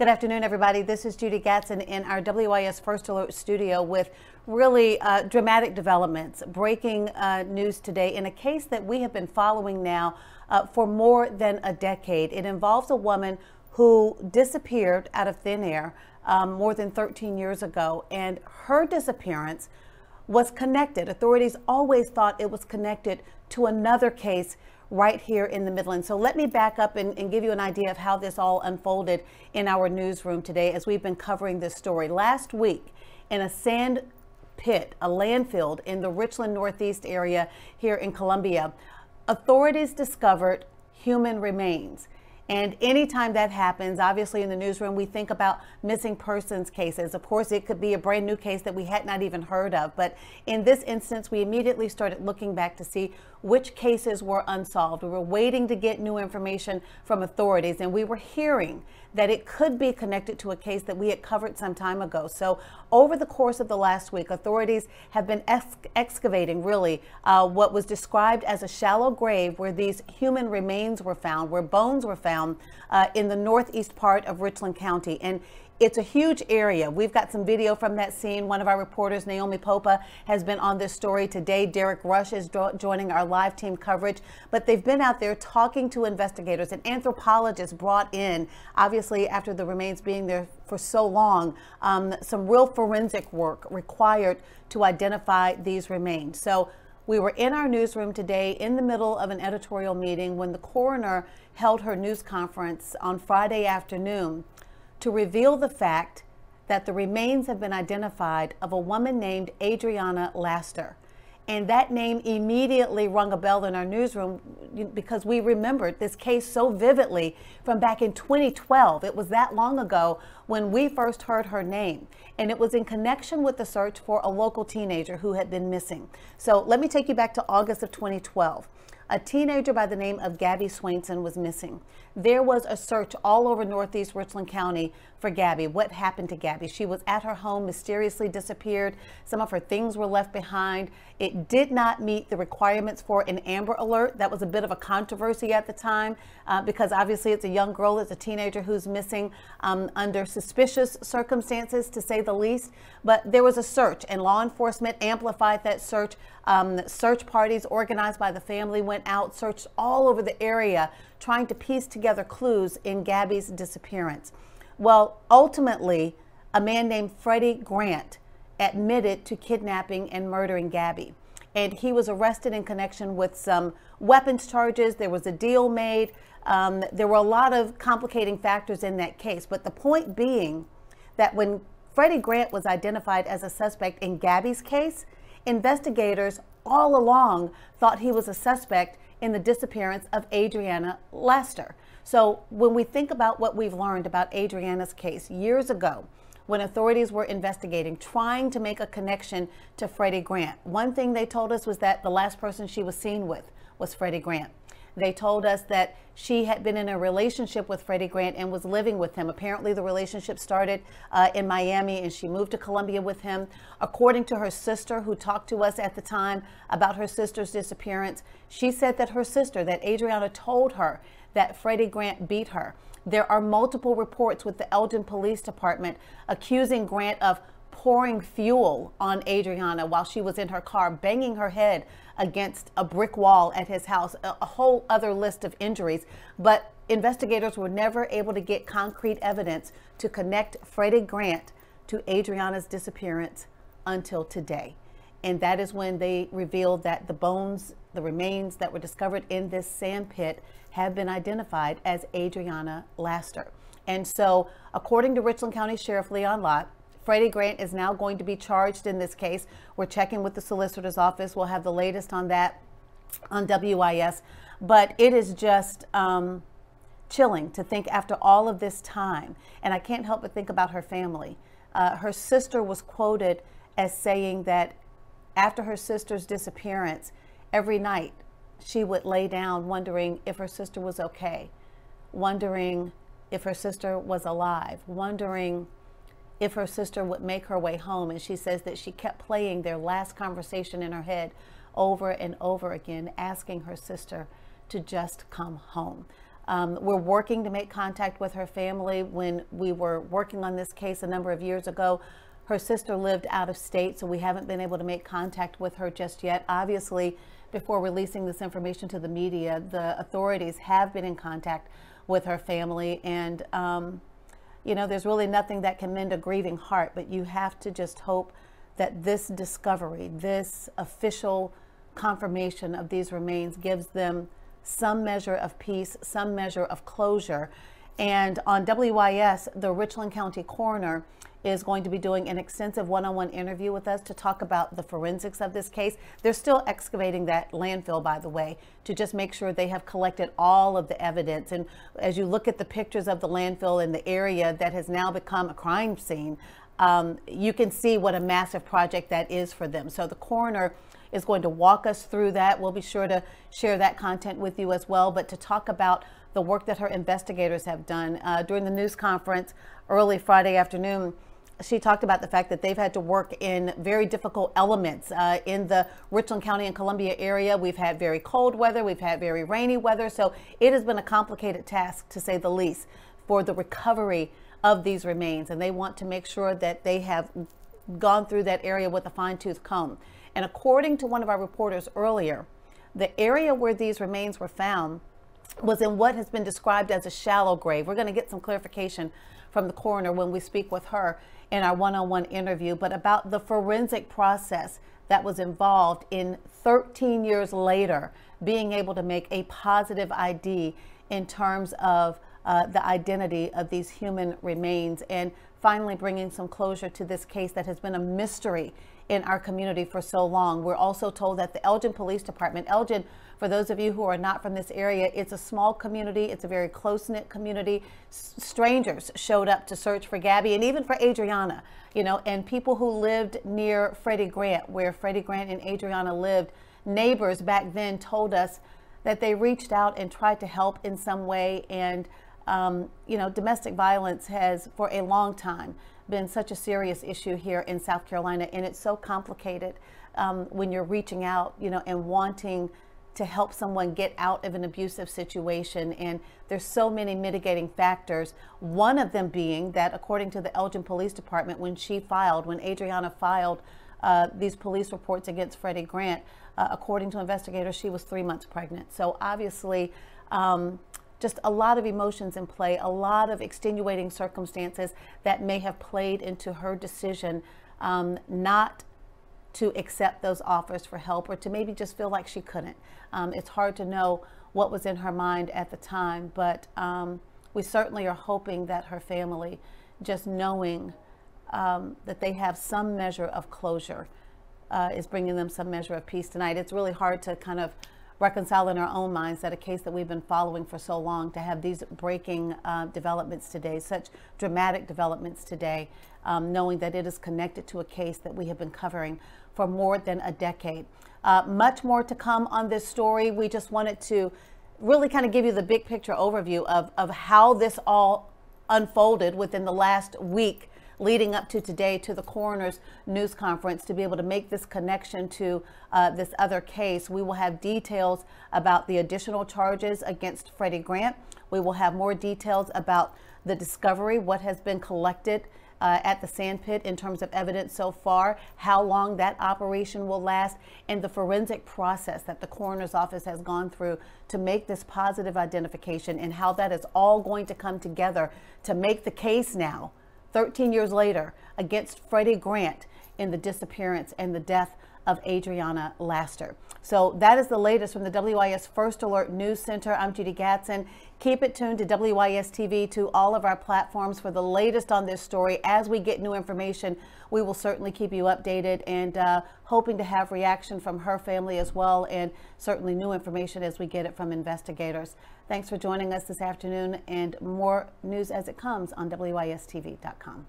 Good afternoon, everybody. This is Judi Gatson in our WIS First Alert studio with really uh, dramatic developments, breaking uh, news today in a case that we have been following now uh, for more than a decade. It involves a woman who disappeared out of thin air um, more than 13 years ago, and her disappearance was connected. Authorities always thought it was connected to another case right here in the Midlands. So let me back up and, and, give you an idea of how this all unfolded in our newsroom today as we've been covering this story. Last week, in a sand pit, a landfill in the Richland Northeast area here in Columbia, authorities discovered human remains. And anytime that happens, obviously in the newsroom, we think about missing persons cases. Of course, it could be a brand new case that we had not even heard of. But in this instance, we immediately started looking back to see which cases were unsolved. We were waiting to get new information from authorities, and we were hearing that it could be connected to a case that we had covered some time ago. So, over the course of the last week, authorities have been ex- excavating really uh, what was described as a shallow grave where these human remains were found, where bones were found uh, in the northeast part of Richland County. And it's a huge area. We've got some video from that scene. One of our reporters, Naomi Popa, has been on this story today. Derek Rush is jo- joining our live team coverage. But they've been out there talking to investigators and anthropologists brought in, obviously, after the remains being there for so long, um, some real forensic work required to identify these remains. So we were in our newsroom today in the middle of an editorial meeting when the coroner held her news conference on Friday afternoon to reveal the fact that the remains have been identified of a woman named Adriana Laster. And that name immediately rung a bell in our newsroom because we remembered this case so vividly from back in 2012. It was that long ago when we first heard her name. And it was in connection with the search for a local teenager who had been missing. So let me take you back to August of 2012 a teenager by the name of Gabby Swainson was missing. There was a search all over Northeast Richland County for Gabby. What happened to Gabby? She was at her home, mysteriously disappeared. Some of her things were left behind. It did not meet the requirements for an Amber Alert. That was a bit of a controversy at the time uh, because obviously it's a young girl, it's a teenager who's missing um, under suspicious circumstances, to say the least. But there was a search, and law enforcement amplified that search. Um, search parties organized by the family went out, searched all over the area, trying to piece together clues in Gabby's disappearance. Well, ultimately, a man named Freddie Grant admitted to kidnapping and murdering Gabby. And he was arrested in connection with some weapons charges. There was a deal made. Um, there were a lot of complicating factors in that case. But the point being that when Freddie Grant was identified as a suspect in Gabby's case, investigators all along thought he was a suspect in the disappearance of Adriana Laster. So when we think about what we've learned about Adriana's case years ago, when authorities were investigating, trying to make a connection to Freddie Grant, one thing they told us was that the last person she was seen with was Freddie Grant. They told us that she had been in a relationship with Freddie Grant and was living with him. Apparently, the relationship started uh, in Miami and she moved to Columbia with him. According to her sister, who talked to us at the time about her sister's disappearance, she said that her sister, that Adriana told her that Freddie Grant beat her. There are multiple reports with the Elgin Police Department accusing Grant of pouring fuel on Adriana while she was in her car, banging her head against a brick wall at his house, a, whole other list of injuries. But investigators were never able to get concrete evidence to connect Freddie Grant to Adriana's disappearance until today. And that is when they revealed that the bones, the remains that were discovered in this sand pit have been identified as Adriana Laster. And so, according to Richland County Sheriff Leon Lott, Freddie Grant is now going to be charged in this case. We're checking with the solicitor's office. We'll have the latest on that on WIS. But it is just um, chilling to think after all of this time. And I can't help but think about her family. Uh, her sister was quoted as saying that after her sister's disappearance, every night she would lay down wondering if her sister was okay, wondering if her sister was alive, wondering if her sister would make her way home. And she says that she kept playing their last conversation in her head over and over again, asking her sister to just come home. Um, we're working to make contact with her family. When we were working on this case a number of years ago, her sister lived out of state, so we haven't been able to make contact with her just yet. Obviously, before releasing this information to the media, the authorities have been in contact with her family. And, um, you know, there's really nothing that can mend a grieving heart, but you have to just hope that this discovery, this official confirmation of these remains gives them some measure of peace, some measure of closure. And on WIS, the Richland County coroner is going to be doing an extensive one-on-one interview with us to talk about the forensics of this case. They're still excavating that landfill, by the way, to just make sure they have collected all of the evidence. And as you look at the pictures of the landfill in the area that has now become a crime scene, um, you can see what a massive project that is for them. So the coroner is going to walk us through that. We'll be sure to share that content with you as well. But to talk about the work that her investigators have done uh, during the news conference early Friday afternoon, she talked about the fact that they've had to work in very difficult elements uh, in the Richland County and Columbia area. We've had very cold weather, we've had very rainy weather, so it has been a complicated task to say the least for the recovery of these remains. And they want to make sure that they have gone through that area with a fine tooth comb. And according to one of our reporters earlier, the area where these remains were found was in what has been described as a shallow grave. We're going to get some clarification from the coroner when we speak with her in our one on one interview, but about the forensic process that was involved in 13 years later being able to make a positive ID in terms of uh, the identity of these human remains and finally bringing some closure to this case that has been a mystery in our community for so long. We're also told that the Elgin Police Department, Elgin, for those of you who are not from this area, it's a small community. It's a very close knit community. S- strangers showed up to search for Gabby and even for Adriana, you know, and people who lived near Freddie Grant, where Freddie Grant and Adriana lived, neighbors back then told us that they reached out and tried to help in some way. And, um, you know, domestic violence has for a long time been such a serious issue here in South Carolina, and it's so complicated um, when you're reaching out, you know, and wanting to help someone get out of an abusive situation. And there's so many mitigating factors. One of them being that, according to the Elgin Police Department, when she filed, when Adriana filed uh, these police reports against Freddie Grant, uh, according to investigators, she was three months pregnant. So obviously, um, just a lot of emotions in play, a lot of extenuating circumstances that may have played into her decision um, not to accept those offers for help or to maybe just feel like she couldn't. Um, it's hard to know what was in her mind at the time, but um, we certainly are hoping that her family, just knowing um, that they have some measure of closure, uh, is bringing them some measure of peace tonight. It's really hard to kind of reconcile in our own minds that a case that we've been following for so long to have these breaking uh, developments today, such dramatic developments today, um, knowing that it is connected to a case that we have been covering for more than a decade. Uh, much more to come on this story. We just wanted to really kind of give you the big picture overview of, of how this all unfolded within the last week leading up to today to the coroner's news conference to be able to make this connection to uh, this other case. We will have details about the additional charges against Freddie Grant. We will have more details about the discovery, what has been collected uh, at the sandpit in terms of evidence so far, how long that operation will last, and the forensic process that the coroner's office has gone through to make this positive identification and how that is all going to come together to make the case now 13 years later against Freddie Grant in the disappearance and the death of Adriana Laster. So that is the latest from the WIS First Alert News Center. I'm Judi Gatson. Keep it tuned to WIS TV to all of our platforms for the latest on this story. As we get new information, we will certainly keep you updated and uh, hoping to have reaction from her family as well and certainly new information as we get it from investigators. Thanks for joining us this afternoon and more news as it comes on WISTV.com.